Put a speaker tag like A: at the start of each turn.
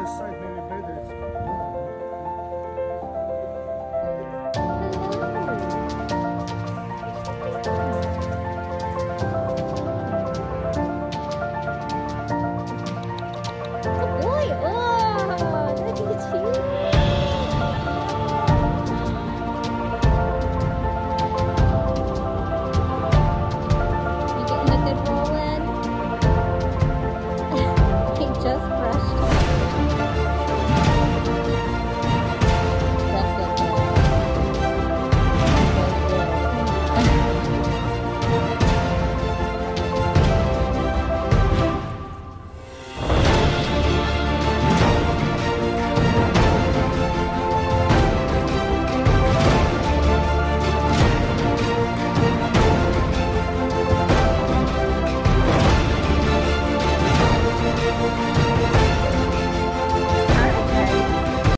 A: this side be better.
B: It's